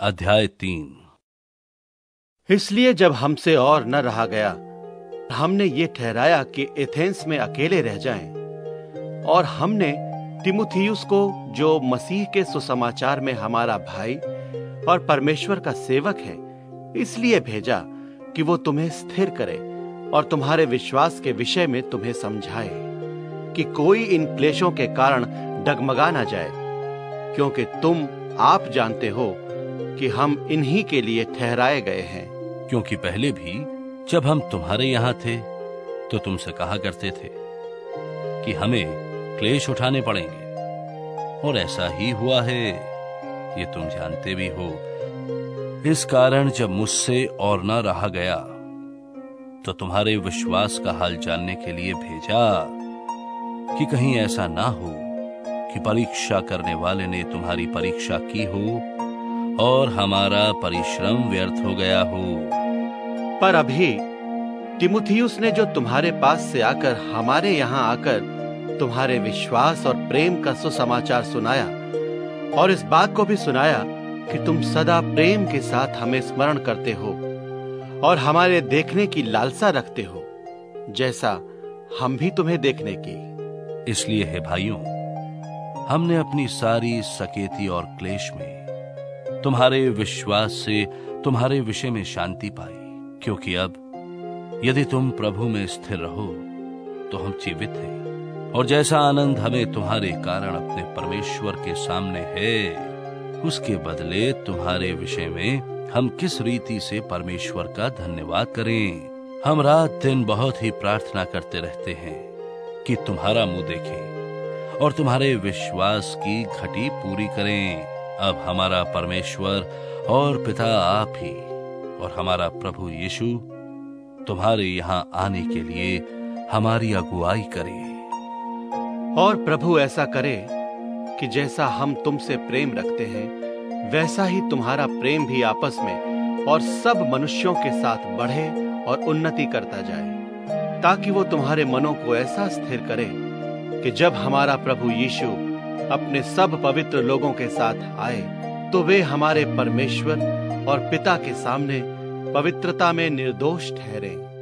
अध्याय तीन। इसलिए जब हमसे और न रहा गया, हमने ये ठहराया कि एथेंस में अकेले रह जाएँ, और हमने तिमुथियुस को, जो मसीह के सुसमाचार में हमारा भाई और परमेश्वर का सेवक है, इसलिए भेजा कि वो तुम्हें स्थिर करे और तुम्हारे विश्वास के विषय में तुम्हें समझाए, कि कोई इन क्लेशों के कारण डगमगा ना जाए, क्योंकि तुम आप जानते हो कि हम इन्हीं के लिए ठहराए गए हैं। क्योंकि पहले भी जब हम तुम्हारे यहाँ थे तो तुमसे कहा करते थे कि हमें क्लेश उठाने पड़ेंगे। और ऐसा ही हुआ है, ये तुम जानते भी हो। इस कारण जब मुझसे और ना रहा गया तो तुम्हारे विश्वास का हाल जानने के लिए भेजा कि कहीं ऐसा ना हो कि परीक्षा करने वाले ने तुम्हारी परीक्षा की हो और हमारा परिश्रम व्यर्थ हो गया हो। पर अभी तिमुथियुस ने जो तुम्हारे पास से आकर हमारे यहाँ आकर तुम्हारे विश्वास और प्रेम का सुसमाचार सुनाया और इस बात को भी सुनाया कि तुम सदा प्रेम के साथ हमें स्मरण करते हो और हमारे देखने की लालसा रखते हो जैसा हम भी तुम्हें देखने की। इसलिए है भाइयों हमने अपनी सारी सकेती और क्लेश में तुम्हारे विश्वास से तुम्हारे विषय में शांति पाई, क्योंकि अब यदि तुम प्रभु में स्थिर रहो तो हम जीवित हैं। और जैसा आनंद हमें तुम्हारे कारण अपने परमेश्वर के सामने है, उसके बदले तुम्हारे विषय में हम किस रीति से परमेश्वर का धन्यवाद करें? हम रात दिन बहुत ही प्रार्थना करते रहते हैं कि तुम्हारा मुँह देखें और तुम्हारे विश्वास की घटी पूरी करें। अब हमारा परमेश्वर और पिता आप ही और हमारा प्रभु यीशु तुम्हारे यहाँ आने के लिए हमारी अगुवाई करे। और प्रभु ऐसा करे कि जैसा हम तुमसे प्रेम रखते हैं, वैसा ही तुम्हारा प्रेम भी आपस में और सब मनुष्यों के साथ बढ़े और उन्नति करता जाए, ताकि वो तुम्हारे मनों को ऐसा स्थिर करे कि जब हमारा प्रभु यीशु अपने सब पवित्र लोगों के साथ आए तो वे हमारे परमेश्वर और पिता के सामने पवित्रता में निर्दोष ठहरे।